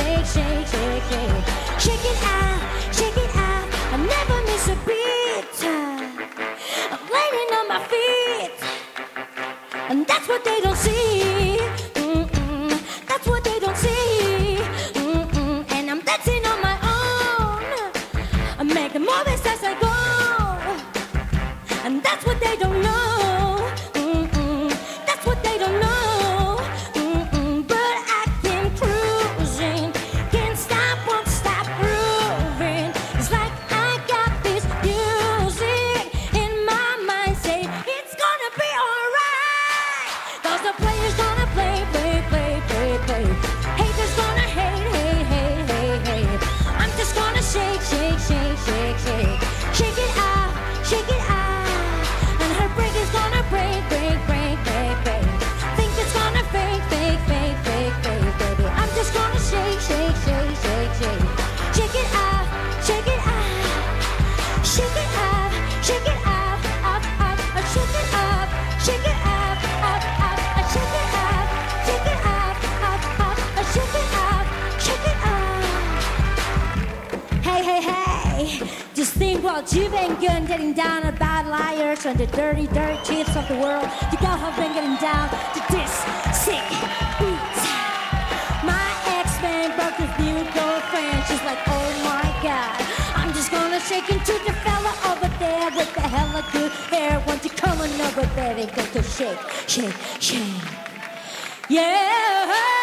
shake, shake, shake, shake. Shake it out, shake it out. I never miss a beat. I'm landing on my feet. And that's what they don't see. That's what they don't see. And I'm dancing on my own. I'm making moves as I go. And that's what they don't know. What you've been good getting down on bad liars and the dirty, dirty cheats of the world. You guys have been getting down to this sick beat. My ex-man broke his new girlfriend. She's like, oh my god. I'm just gonna shake into the fella over there with the hella good hair. Want you come on over, baby? Go to shake, shake, shake. Yeah.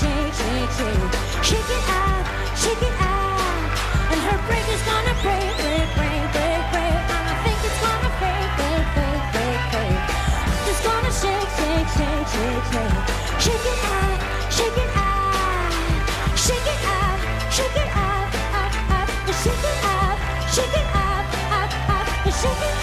Shake, shake, shake, shake, it out, shake it out. And her break is gonna break, break, break, break. And I think it's gonna break, break, break, break, break. Just gonna shake, shake, shake, shake, shake. Shake it out, shake it out. Shake it out, shake it out, up, up. Shake it out, shake it out, up, up. Shake it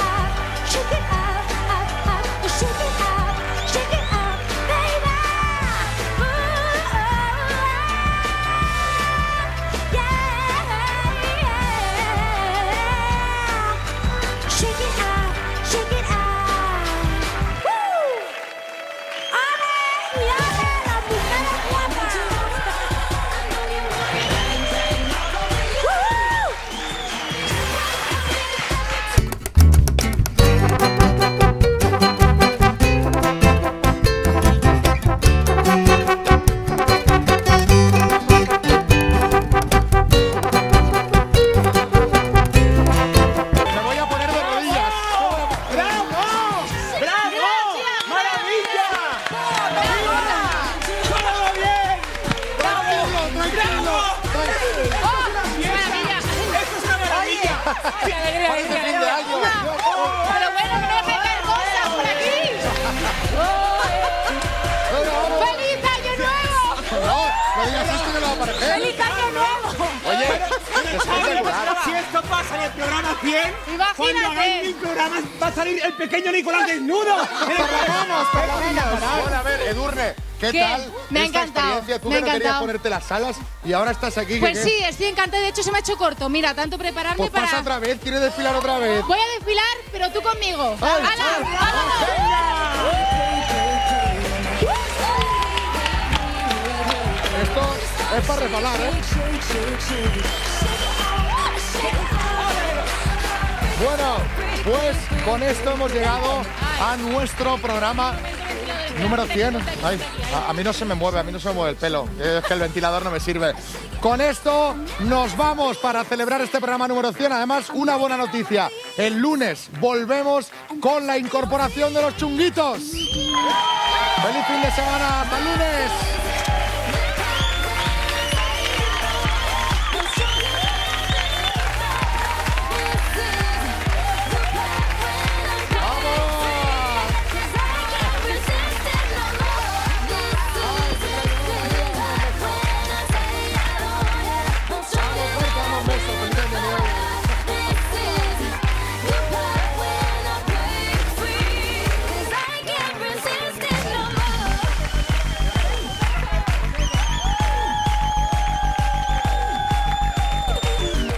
你呀 maravilla! Parece fin espectacular. Si esto pasa en el programa 100, Imagínate. cuando hagáis mil programas va a salir el pequeño Nicolás desnudo. Paramos, paramos. Bueno, a ver, Edurne, ¿qué, ¿Qué? tal? Me ha encantado? Tú me que no querías ponerte las alas y ahora estás aquí. Pues sí, estoy encantada. De hecho, se me ha hecho corto. Mira, tanto prepararme Pues para. pasa otra vez, ¿quieres desfilar otra vez? Voy a desfilar, pero tú conmigo. ¡Vámonos! Esto es para resbalar, ¿eh? Pues con esto hemos llegado a nuestro programa número 100. Ay, a, a mí no se me mueve, a mí no se me mueve el pelo. Es que el ventilador no me sirve. Con esto nos vamos para celebrar este programa número 100. Además, una buena noticia. El lunes volvemos con la incorporación de los chunguitos. ¡Feliz fin de semana! ¡Hasta el lunes!